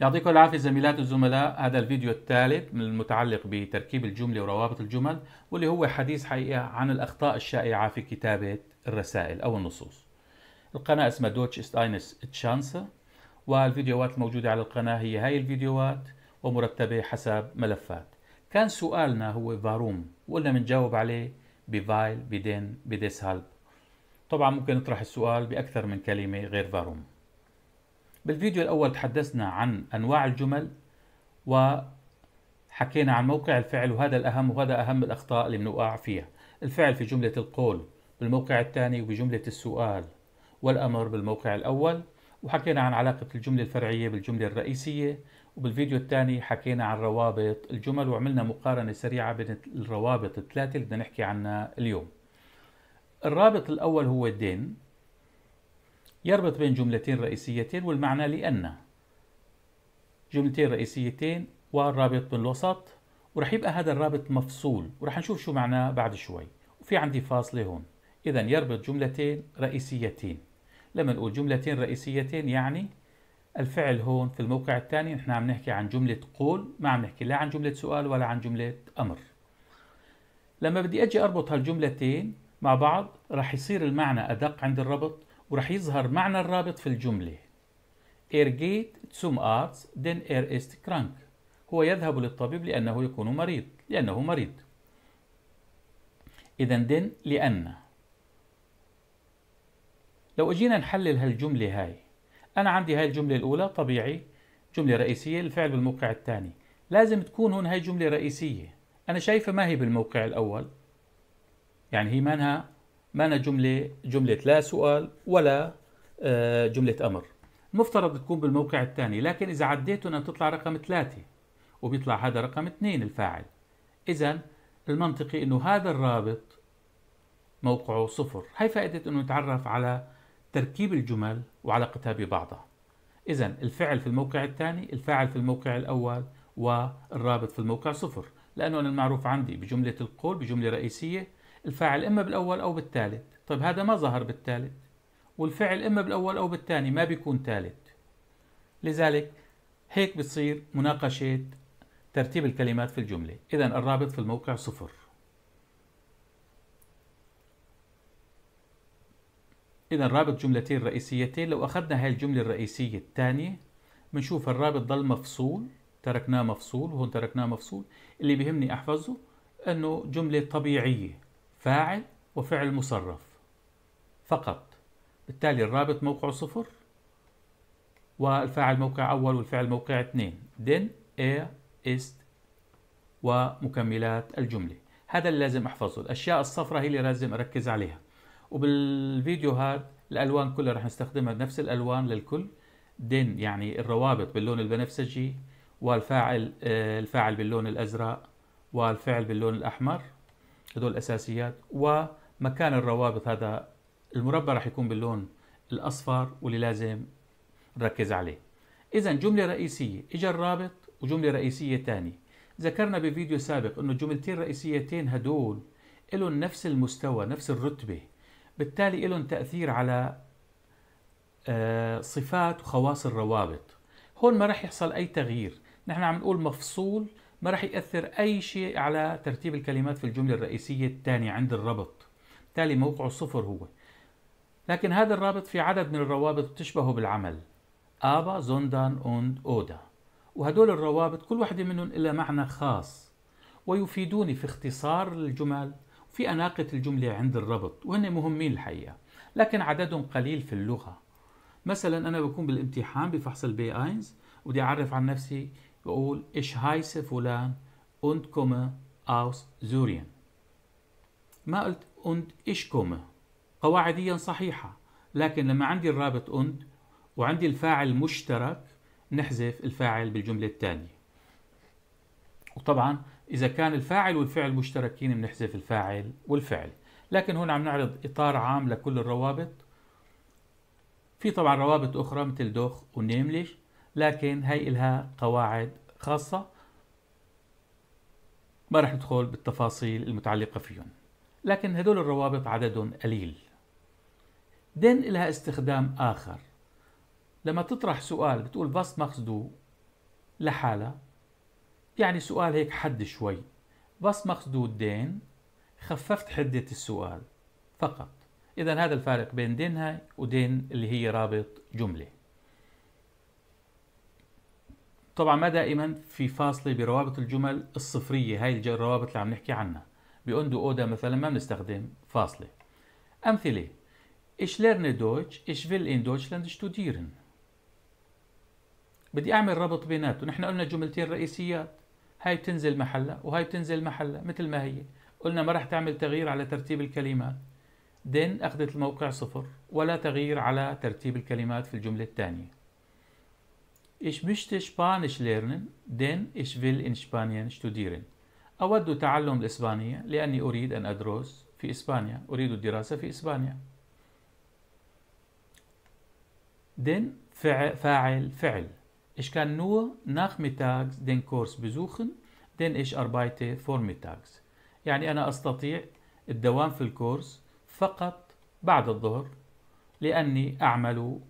يعطيكم العافية زميلات والزملاء هذا الفيديو الثالث من المتعلق بتركيب الجملة وروابط الجمل واللي هو حديث حقيقة عن الأخطاء الشائعة في كتابة الرسائل أو النصوص. القناة اسمها Deutsch ist deine Chance والفيديوهات الموجودة على القناة هي هاي الفيديوهات ومرتبة حسب ملفات. كان سؤالنا هو warum وقلنا بنجاوب عليه ب weil ب denn ب deshalb طبعا ممكن نطرح السؤال بأكثر من كلمة غير warum. بالفيديو الأول تحدثنا عن أنواع الجمل وحكينا عن موقع الفعل وهذا الأهم وهذا أهم الأخطاء اللي بنوقع فيها. الفعل في جملة القول بالموقع الثاني وبجملة السؤال والأمر بالموقع الأول. وحكينا عن علاقة الجملة الفرعية بالجملة الرئيسية. وبالفيديو الثاني حكينا عن روابط الجمل وعملنا مقارنة سريعة بين الروابط الثلاثة اللي بدنا نحكي عنها اليوم. الرابط الأول هو دين يربط بين جملتين رئيسيتين والمعنى لأن. جملتين رئيسيتين والرابط بالوسط ورح يبقى هذا الرابط مفصول ورح نشوف شو معناه بعد شوي. وفي عندي فاصلة هون. إذا يربط جملتين رئيسيتين. لما نقول جملتين رئيسيتين يعني الفعل هون في الموقع الثاني نحن عم نحكي عن جملة قول ما عم نحكي لا عن جملة سؤال ولا عن جملة أمر. لما بدي أجي أربط هالجملتين مع بعض رح يصير المعنى أدق عند الربط ورح يظهر معنى الرابط في الجملة. Er geht zum Arzt, denn er ist krank. هو يذهب للطبيب لأنه يكون مريض لأنه مريض. إذا دن لأن. لو أجينا نحلل هالجملة هاي. أنا عندي هاي الجملة الأولى طبيعي. جملة رئيسية الفعل بالموقع الثاني. لازم تكون هون هاي جملة رئيسية. أنا شايفة ما هي بالموقع الأول. يعني هي مانها ما جملة جملة لا سؤال ولا آه، جملة أمر. المفترض تكون بالموقع الثاني لكن إذا عديتهم بتطلع رقم ثلاثة وبيطلع هذا رقم اثنين الفاعل. إذا المنطقي إنه هذا الرابط موقعه صفر. هاي فائدة إنه نتعرف على تركيب الجمل وعلاقتها ببعضها إذا الفعل في الموقع الثاني الفاعل في الموقع الأول والرابط في الموقع صفر. لأنه أنا المعروف عندي بجملة القول بجملة رئيسية الفاعل إما بالأول أو بالثالث. طيب هذا ما ظهر بالثالث. والفعل إما بالأول أو بالثاني ما بيكون ثالث. لذلك هيك بتصير مناقشة ترتيب الكلمات في الجملة. إذا الرابط في الموقع صفر. إذا رابط جملتين رئيسيتين. لو أخذنا هاي الجملة الرئيسية الثانية بنشوف الرابط ضل مفصول. تركناه مفصول وهون تركناه مفصول. اللي بيهمني أحفظه أنه جملة طبيعية. فاعل وفعل مصرف. فقط. بالتالي الرابط موقعه صفر والفاعل موقع أول والفعل موقع اثنين. دن اير است ومكملات الجملة. هذا اللي لازم أحفظه. الأشياء الصفراء هي اللي لازم أركز عليها. وبالفيديو هذا الألوان كلها رح نستخدمها نفس الألوان للكل. دن يعني الروابط باللون البنفسجي والفاعل آه، الفاعل باللون الأزرق والفعل باللون الأحمر. هدول الأساسيات ومكان الروابط هذا المربع راح يكون باللون الأصفر واللي لازم نركز عليه. إذا جملة رئيسية إجا الرابط وجملة رئيسية ثانية ذكرنا بفيديو سابق أنه الجملتين رئيسيتين هدول لهم نفس المستوى نفس الرتبة. بالتالي لهم تأثير على آه، صفات وخواص الروابط. هون ما راح يحصل أي تغيير. نحن عم نقول مفصول ما راح يأثر أي شيء على ترتيب الكلمات في الجملة الرئيسية الثانية عند الربط. بالتالي موقعه صفر هو. لكن هذا الرابط في عدد من الروابط بتشبهه بالعمل. آبا زوندان أوند أودا. وهدول الروابط كل واحدة منهم لها معنى خاص. ويفيدوني في اختصار الجمل وفي أناقة الجملة عند الربط وهن مهمين الحقيقة. لكن عددهم قليل في اللغة. مثلا أنا بكون بالامتحان بفحص ال B eins ودي أعرف عن نفسي بقول ich heiße فلان und komme aus Syrien ما قلت und ich komme قواعديا صحيحة لكن لما عندي الرابط und وعندي الفاعل مشترك نحذف الفاعل بالجملة الثانية. وطبعا إذا كان الفاعل والفعل مشتركين بنحذف الفاعل والفعل. لكن هون عم نعرض إطار عام لكل الروابط. في طبعا روابط أخرى مثل دوخ ونيمليش. لكن هي إلها قواعد خاصة. ما رح ندخل بالتفاصيل المتعلقة فيهم. لكن هدول الروابط عددهم قليل. دين إلها استخدام آخر. لما تطرح سؤال بتقول بس ماخذ دو لحالها يعني سؤال هيك حد شوي. بس مقصود دين خففت حدة السؤال فقط. إذا هذا الفارق بين دين هاي ودين اللي هي رابط جملة. طبعا ما دائما في فاصلة بروابط الجمل الصفرية هاي الروابط اللي عم نحكي عنها بأندو أودا مثلا ما بنستخدم فاصلة أمثلة Ich lerne Deutsch, ich will in Deutschland studieren. بدي أعمل ربط بيناتهم، نحن قلنا جملتين رئيسيات، هاي بتنزل محلها وهاي بتنزل محلها مثل ما هي، قلنا ما راح تعمل تغيير على ترتيب الكلمات. دين أخذت الموقع صفر ولا تغيير على ترتيب الكلمات في الجملة الثانية. Ich möchte Spanisch lernen, denn ich will in Spanien studieren. أود تعلم الإسبانية لأني أريد أن أدرس في إسبانيا، أريد الدراسة في إسبانيا. Den فاعل فعل. Ich kann nur nachmittags den Kurs besuchen, denn ich arbeite vormittags. يعني أنا أستطيع الدوام في الكورس فقط بعد الظهر لأني أعمل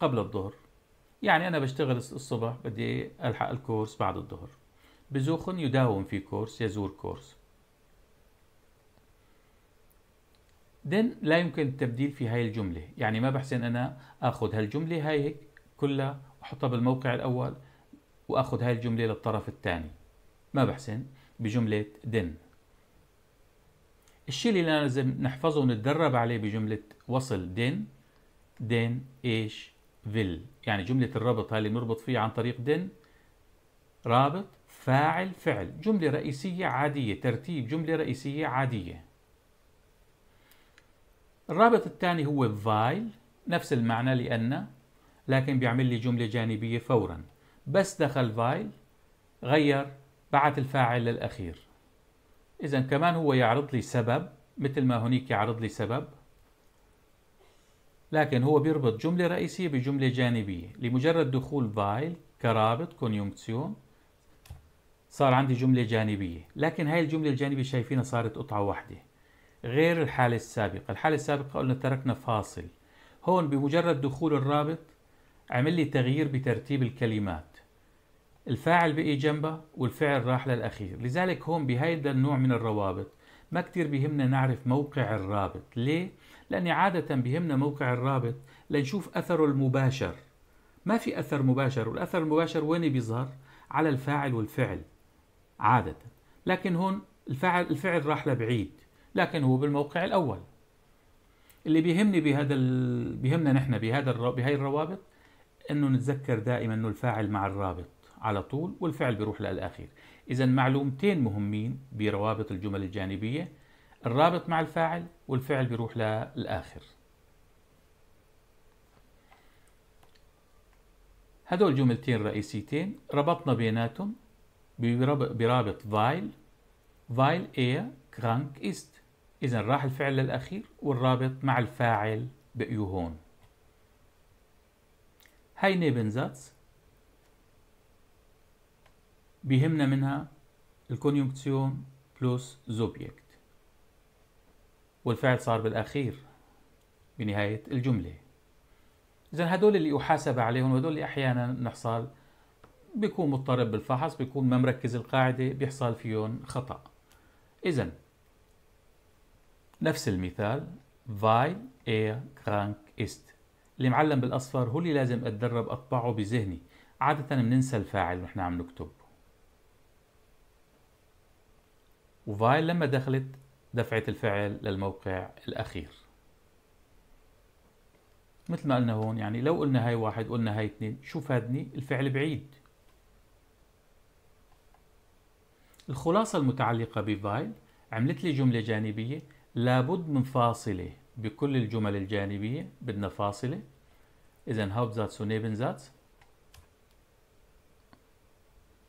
قبل الظهر يعني أنا بشتغل الصبح بدي ألحق الكورس بعد الظهر. بزوخن يداوم في كورس يزور كورس. دين لا يمكن التبديل في هاي الجملة. يعني ما بحسن أنا أخذ هالجملة هاي هيك كلها وأحطها بالموقع الأول وأخذ هاي الجملة للطرف الثاني. ما بحسن. بجملة دين الشيء اللي لازم نحفظه ونتدرب عليه بجملة وصل دين دين إيش؟ weil. يعني جملة الربط اللي بنربط فيها عن طريق denn رابط فاعل فعل. جملة رئيسية عادية ترتيب جملة رئيسية عادية. الرابط الثاني هو weil نفس المعنى لأن لكن بيعمل لي جملة جانبية فورا. بس دخل weil غير بعت الفاعل للأخير. إذا كمان هو يعرض لي سبب مثل ما هنيك يعرض لي سبب. لكن هو بيربط جملة رئيسية بجملة جانبية. لمجرد دخول weil كرابط Konjunktion صار عندي جملة جانبية. لكن هاي الجملة الجانبية شايفينها صارت قطعة واحدة. غير الحالة السابقة. الحالة السابقة قلنا تركنا فاصل. هون بمجرد دخول الرابط عمل لي تغيير بترتيب الكلمات. الفاعل بقي جنبه والفعل راح للأخير. لذلك هون بهيدا النوع من الروابط ما كتير بيهمنا نعرف موقع الرابط. ليه؟ لأني عادة بيهمنا موقع الرابط لنشوف أثره المباشر. ما في أثر مباشر والأثر المباشر وين بيظهر؟ على الفاعل والفعل عادة. لكن هون الفاعل الفعل راح لبعيد. لكن هو بالموقع الأول. اللي بيهمني بهذا ال... بيهمنا نحن بهذا الر... بهي الروابط إنه نتذكر دائما إنه الفاعل مع الرابط على طول والفعل بيروح للأخير إذا معلومتين مهمين بروابط الجمل الجانبية الرابط مع الفاعل والفعل بيروح للآخر. هدول جملتين رئيسيتين ربطنا بيناتهم برابط weil weil er krank ist إذا راح الفعل للأخير والرابط مع الفاعل بقيوا هون. هاي Nebensatz بيهمنا منها ال Konjunktion plus Subjekt. والفعل صار بالأخير بنهاية الجملة. إذا هدول اللي أحاسب عليهم وهدول اللي أحيانا نحصل بيكون مضطرب بالفحص بيكون ما مركز القاعدة بيحصل فيهم خطأ. إذا نفس المثال weil er krank ist اللي معلم بالأصفر هو اللي لازم أتدرب أطبعه بذهني. عادة بننسى الفاعل ونحن عم نكتب. و weil لما دخلت دفعت الفعل للموقع الأخير. مثل ما قلنا هون يعني لو قلنا هاي واحد قلنا هاي اثنين شو فادني الفعل بعيد. الخلاصة المتعلقة ب weil عملت لي جملة جانبية لابد من فاصلة بكل الجمل الجانبية بدنا فاصلة. إذا هاوبزاتس ونيبنزاتس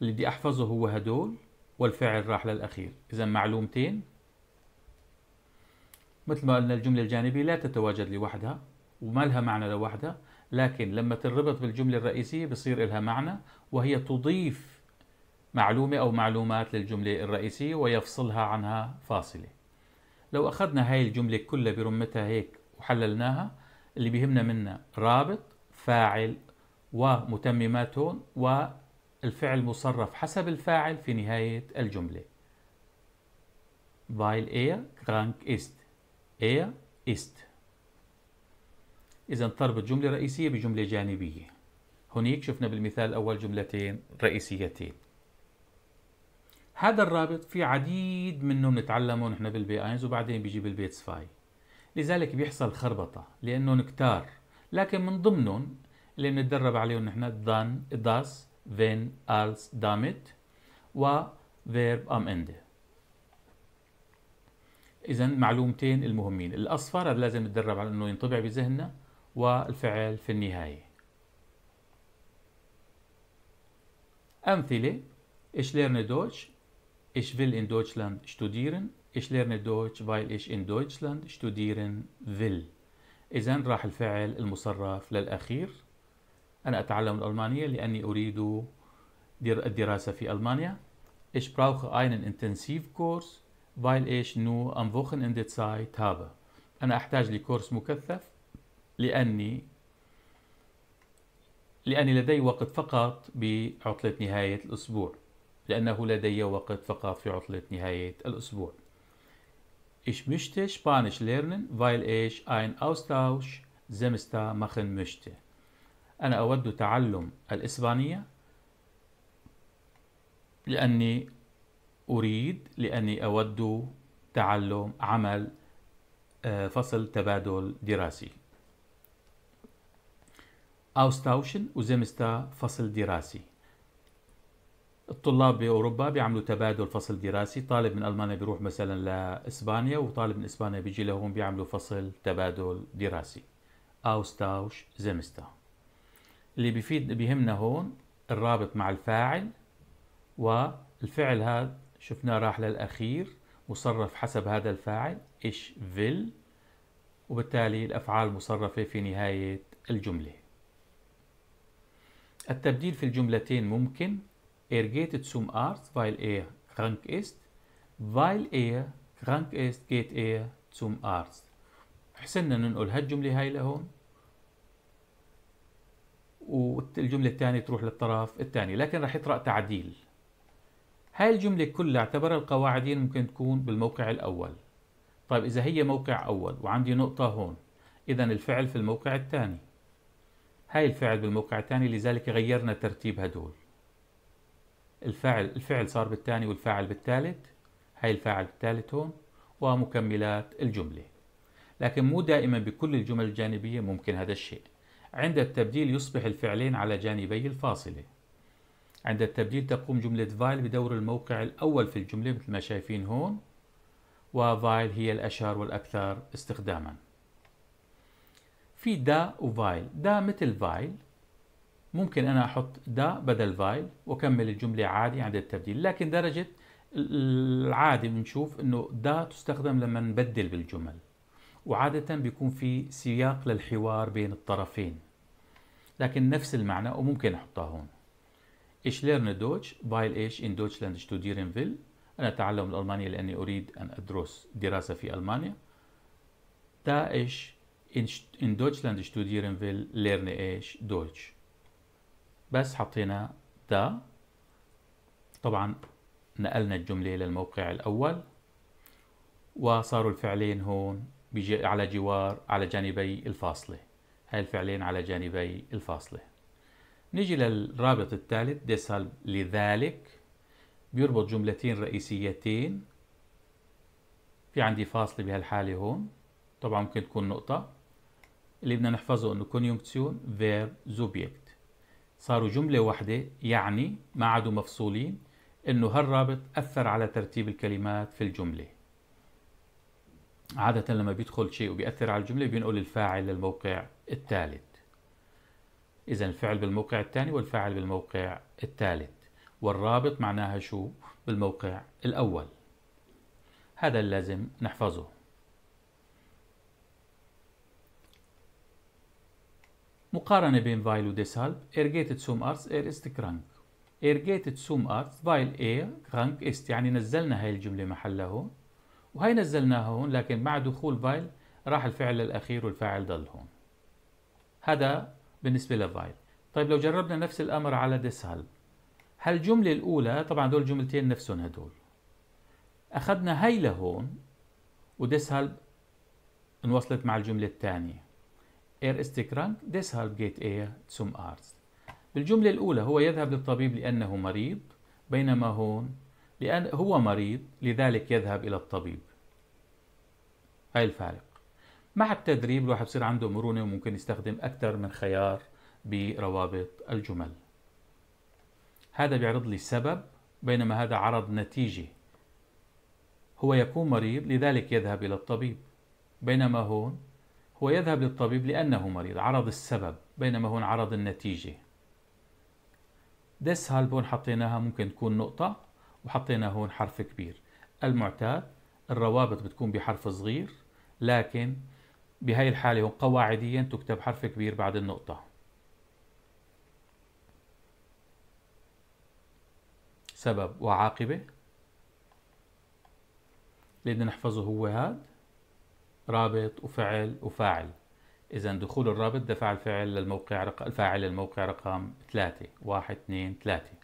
اللي بدي أحفظه هو هدول. والفعل راح للأخير. إذا معلومتين. مثل ما قلنا الجملة الجانبية لا تتواجد لوحدها وما لها معنى لوحدها لكن لما تربط بالجملة الرئيسية بصير لها معنى وهي تضيف معلومة أو معلومات للجملة الرئيسية ويفصلها عنها فاصلة. لو أخذنا هاي الجملة كلها برمتها هيك وحللناها اللي بيهمنا منها رابط فاعل ومتممات هون الفعل مصرف حسب الفاعل في نهاية الجملة. Weil er krank ist. Er ist. إذا تربط جملة رئيسية بجملة جانبية. هنيك شفنا بالمثال الأول جملتين رئيسيتين. هذا الرابط في عديد منه بنتعلمه نحن بال B eins وبعدين بيجي بال B zwei لذلك بيحصل خربطة لأنهم كتار لكن من ضمنهم اللي بنتدرب عليهم نحن dann dass wenn, als, damit و verb am Ende. إذا معلومتين المهمين، الأصفر هذا لازم نتدرب على إنه ينطبع بذهننا والفعل في النهاية. أمثلة: Ich lerne Deutsch؟ Ich will in Deutschland studieren؟ Ich lerne Deutsch؟ weil ich in Deutschland studieren will؟ إذا راح الفعل المصرف للأخير. أنا أتعلم الألمانية لأني أريد الدراسة في ألمانيا. Ich brauche einen Intensivkurs weil ich nur am Wochenende Zeit habe. أنا أحتاج لكورس مكثف لأني لأني لدي وقت فقط بعطلة نهاية الأسبوع. لأنه لدي وقت فقط في عطلة نهاية الأسبوع. Ich möchte Spanisch lernen, weil ich ein Austauschsemester machen möchte. أنا أود تعلم الإسبانية لأني أريد لأني أود تعلم عمل فصل تبادل دراسي. Austauschen وزمستا فصل دراسي. الطلاب بأوروبا بيعملوا تبادل فصل دراسي طالب من ألمانيا بيروح مثلا لإسبانيا وطالب من إسبانيا بيجي لهون بيعملوا فصل تبادل دراسي أوستاوش زمستا اللي بيفيد بيهمنا هون الرابط مع الفاعل والفعل هذا شفناه راح للأخير مصرف حسب هذا الفاعل إيش؟ فيل. وبالتالي الأفعال مصرفة في نهاية الجملة. التبديل في الجملتين ممكن. Er geht zum Arzt, weil er krank ist. Weil er krank ist, geht er zum Arzt. حسنا ننقل هالجملة هاي لهون. والجملة الثانية تروح للطرف الثاني لكن راح يطرأ تعديل. هاي الجملة كلها اعتبرها القواعدين ممكن تكون بالموقع الأول. طيب إذا هي موقع أول وعندي نقطة هون إذا الفعل في الموقع الثاني. هاي الفعل بالموقع الثاني لذلك غيرنا ترتيب هدول. الفاعل الفعل صار بالثاني والفاعل بالثالث. هاي الفاعل بالثالث هون ومكملات الجملة. لكن مو دائما بكل الجمل الجانبية ممكن هذا الشيء. عند التبديل يصبح الفعلين على جانبي الفاصلة. عند التبديل تقوم جملة weil بدور الموقع الأول في الجملة مثل ما شايفين هون و weil هي الأشهر والأكثر استخداما. في da و weil da مثل weil ممكن أنا أحط da بدل weil وأكمل الجملة عادي عند التبديل. لكن درجة العادي بنشوف أنه دا تستخدم لما نبدل بالجمل. وعادة بيكون في سياق للحوار بين الطرفين لكن نفس المعنى وممكن أحطها هون Ich lerne Deutsch, weil ich in Deutschland studieren will. أنا أتعلم الألمانية لأني أريد أن أدرس دراسة في ألمانيا. Da ich in Deutschland studieren will, lerne ich Deutsch. بس حطينا دا طبعا نقلنا الجملة للموقع الأول وصاروا الفعلين هون بيجي على جوار على جانبي الفاصلة. هاي الفعلين على جانبي الفاصلة. نيجي للرابط الثالث ديسال لذلك. بيربط جملتين رئيسيتين. في عندي فاصلة بهالحالة هون. طبعا ممكن تكون نقطة. اللي بدنا نحفظه إنه Konjunktion Verb Subjekt صاروا جملة واحدة يعني ما عادوا مفصولين إنه هالرابط أثر على ترتيب الكلمات في الجملة. عادة لما بيدخل شيء وبيأثر على الجملة بينقل الفاعل للموقع الثالث. إذا الفعل بالموقع الثاني والفاعل بالموقع الثالث. والرابط معناها شو؟ بالموقع الأول. هذا اللازم نحفظه. مقارنة بين weil و deshalb er geht zum Arzt er ist krank er geht zum Arzt weil er krank ist يعني نزلنا هاي الجملة محلها. هون وهي نزلناها هون لكن مع دخول weil راح الفعل الأخير والفاعل ضل هون. هذا بالنسبة ل weil. طيب لو جربنا نفس الأمر على deshalb هالجملة الأولى طبعا دول جملتين نفسهم هدول. أخذنا هي لهون وديسهالب انوصلت مع الجملة الثانية. إير استكرانك ديسهالب جيت إيه تسوم أرز بالجملة الأولى هو يذهب للطبيب لأنه مريض بينما هون لأن هو مريض لذلك يذهب إلى الطبيب. هاي الفارق؟ مع التدريب الواحد بصير عنده مرونة وممكن يستخدم أكثر من خيار بروابط الجمل. هذا بيعرض لي سبب بينما هذا عرض نتيجة. هو يكون مريض لذلك يذهب إلى الطبيب. بينما هون هو يذهب للطبيب لأنه مريض عرض السبب. بينما هون عرض النتيجة. دس هالبون حطيناها ممكن تكون نقطة. وحطينا هون حرف كبير. المعتاد الروابط بتكون بحرف صغير لكن بهاي الحالة هون قواعديا تكتب حرف كبير بعد النقطة. سبب وعاقبة. بدنا نحفظه هو هاد. رابط وفعل وفاعل. إذا دخول الرابط دفع الفعل للموقع رق... الفاعل للموقع رقم 3 1 2 3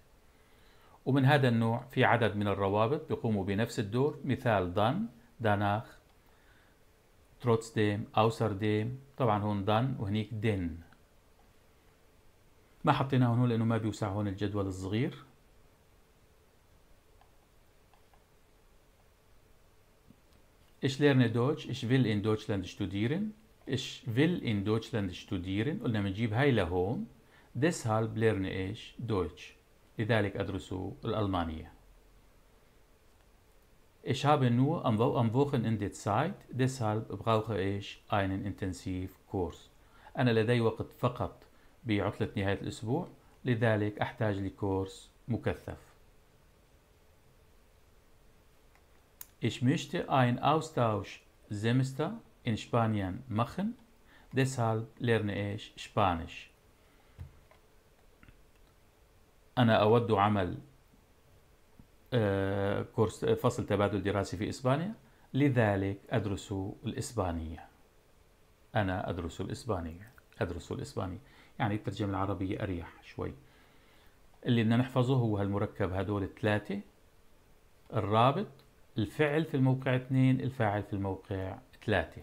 ومن هذا النوع في عدد من الروابط بيقوموا بنفس الدور مثال دان داناخ تروتسديم أوسرديم طبعا هون دان وهنيك دين ما حطيناه هون لأنه ما بيوسع هون الجدول الصغير Ich lerne Deutsch, ich will in Deutschland studieren. Ich will in Deutschland studieren. قلنا بنجيب هاي لهون. Deshalb lerne ich Deutsch. لذلك أدرس الألمانية. Ich habe nur am Wochenende Zeit, deshalb brauche ich einen Intensivkurs. أنا لدي وقت فقط بعطلة نهاية الأسبوع لذلك أحتاج لكورس مكثف. Ich möchte ein Austauschsemester in Spanien machen, deshalb lerne ich Spanisch. أنا أود عمل كورس فصل تبادل دراسي في إسبانيا. لذلك أدرس الإسبانية. أنا أدرس الإسبانية. أدرس الإسبانية. يعني الترجمة العربية أريح شوي. اللي بدنا نحفظه هو هالمركب هدول الثلاثة. الرابط الفعل في الموقع اثنين الفاعل في الموقع ثلاثة.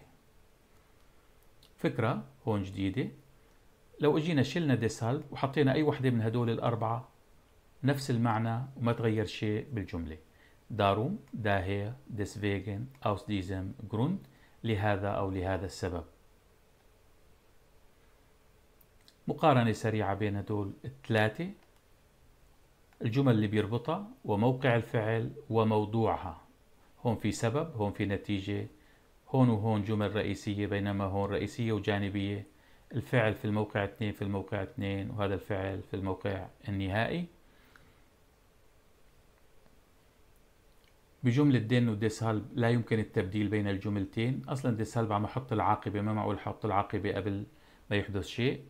فكرة هون جديدة. لو اجينا شلنا deshalb وحطينا أي وحدة من هدول الأربعة نفس المعنى وما تغير شيء بالجملة. darum daher deswegen aus diesem Grund لهذا أو لهذا السبب. مقارنة سريعة بين هدول الثلاثة. الجمل اللي بيربطها وموقع الفعل وموضوعها. هون في سبب هون في نتيجة. هون وهون جمل رئيسية بينما هون رئيسية وجانبية. الفعل في الموقع اثنين في الموقع اثنين وهذا الفعل في الموقع النهائي. بجملة دين وديسهالب لا يمكن التبديل بين الجملتين. أصلا ديسهالب عم أحط العاقبة ما معقول أحط العاقبة قبل ما يحدث شيء.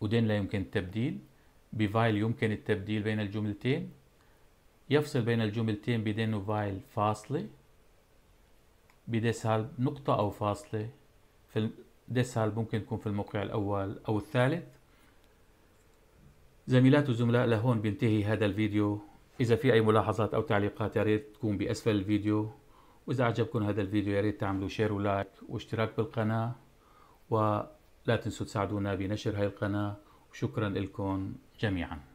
ودين لا يمكن التبديل. بفايل يمكن التبديل بين الجملتين. يفصل بين الجملتين ب denn و weil فاصلة. ب deshalb نقطة أو فاصلة. في deshalb ممكن تكون في الموقع الأول أو الثالث. زميلات وزملاء لهون بينتهي هذا الفيديو. إذا في أي ملاحظات أو تعليقات يا ريت تكون بأسفل الفيديو. وإذا عجبكم هذا الفيديو يا ريت تعملوا share و like واشتراك بالقناة. ولا تنسوا تساعدونا بنشر هاي القناة. وشكرا لكم جميعا.